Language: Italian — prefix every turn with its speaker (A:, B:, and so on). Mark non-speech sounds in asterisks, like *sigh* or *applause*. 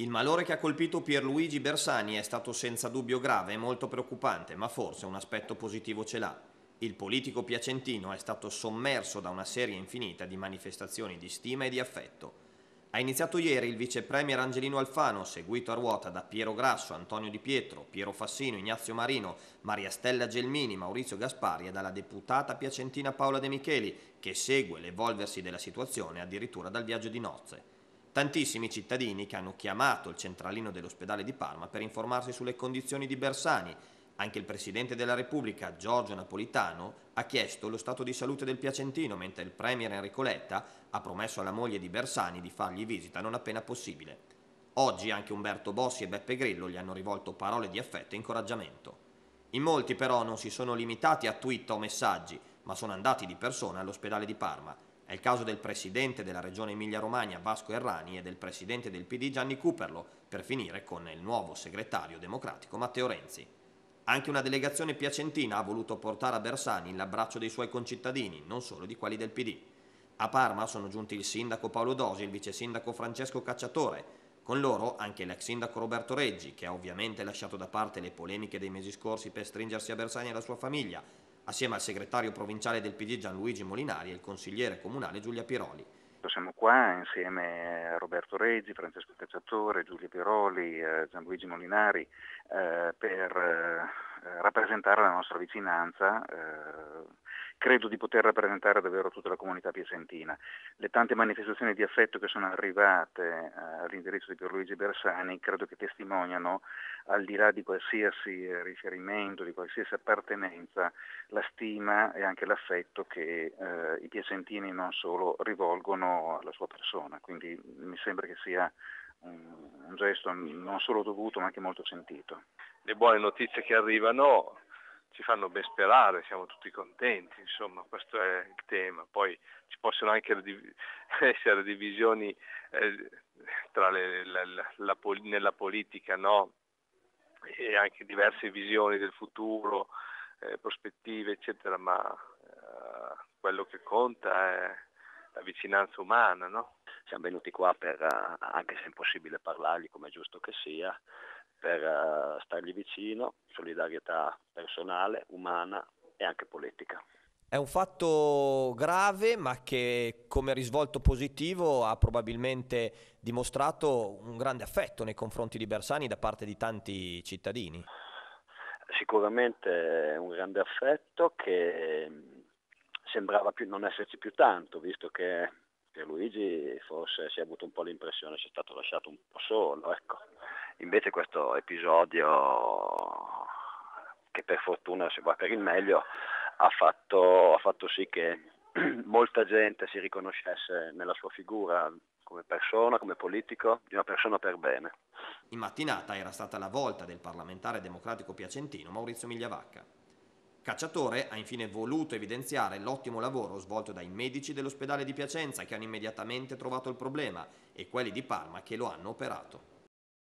A: Il malore che ha colpito Pierluigi Bersani è stato senza dubbio grave e molto preoccupante, ma forse un aspetto positivo ce l'ha. Il politico piacentino è stato sommerso da una serie infinita di manifestazioni di stima e di affetto. Ha iniziato ieri il vice premier Angelino Alfano, seguito a ruota da Piero Grasso, Antonio Di Pietro, Piero Fassino, Ignazio Marino, Maria Stella Gelmini, Maurizio Gaspari e dalla deputata piacentina Paola De Micheli, che segue l'evolversi della situazione addirittura dal viaggio di nozze. Tantissimi cittadini che hanno chiamato il centralino dell'ospedale di Parma per informarsi sulle condizioni di Bersani. Anche il Presidente della Repubblica, Giorgio Napolitano, ha chiesto lo stato di salute del Piacentino, mentre il Premier Enrico Letta ha promesso alla moglie di Bersani di fargli visita non appena possibile. Oggi anche Umberto Bossi e Beppe Grillo gli hanno rivolto parole di affetto e incoraggiamento. In molti però non si sono limitati a tweet o messaggi, ma sono andati di persona all'ospedale di Parma è il caso del presidente della regione Emilia-Romagna Vasco Errani e del presidente del PD Gianni Cuperlo, per finire con il nuovo segretario democratico Matteo Renzi. Anche una delegazione piacentina ha voluto portare a Bersani l'abbraccio dei suoi concittadini, non solo di quelli del PD. A Parma sono giunti il sindaco Paolo Dosi e il vice sindaco Francesco Cacciatore, con loro anche l'ex sindaco Roberto Reggi, che ha ovviamente lasciato da parte le polemiche dei mesi scorsi per stringersi a Bersani e alla sua famiglia, assieme al segretario provinciale del PD Gianluigi Molinari e il consigliere comunale Giulia Piroli.
B: Siamo qua insieme a Roberto Reggi, Francesco Cacciatore, Giulia Piroli, eh, Gianluigi Molinari eh, per eh, rappresentare la nostra vicinanza credo di poter rappresentare davvero tutta la comunità piacentina. Le tante manifestazioni di affetto che sono arrivate eh, all'indirizzo di Pierluigi Bersani credo che testimoniano, al di là di qualsiasi riferimento, di qualsiasi appartenenza, la stima e anche l'affetto che eh, i piacentini non solo rivolgono alla sua persona. Quindi mi sembra che sia un, un gesto non solo dovuto ma anche molto sentito.
C: Le buone notizie che arrivano ci fanno ben sperare, siamo tutti contenti, insomma questo è il tema. Poi ci possono anche *laughs* essere divisioni eh, le, la, la, la, nella politica no? e anche diverse visioni del futuro, eh, prospettive eccetera, ma eh, quello che conta è la vicinanza umana. No?
D: Siamo venuti qua per, eh, anche se è impossibile parlargli come è giusto che sia, per uh, stargli vicino, solidarietà personale, umana e anche politica.
A: È un fatto grave ma che come risvolto positivo ha probabilmente dimostrato un grande affetto nei confronti di Bersani da parte di tanti cittadini.
D: Sicuramente un grande affetto che sembrava più, non esserci più tanto, visto che Luigi forse si è avuto un po' l'impressione sia stato lasciato un po' solo. Ecco. Invece questo episodio, che per fortuna si va per il meglio, ha fatto, ha fatto sì che *clears throat* molta gente si riconoscesse nella sua figura come persona, come politico, di una persona per bene.
A: In mattinata era stata la volta del parlamentare democratico piacentino Maurizio Migliavacca. Cacciatore ha infine voluto evidenziare l'ottimo lavoro svolto dai medici dell'ospedale di Piacenza che hanno immediatamente trovato il problema e quelli di Parma che lo hanno operato.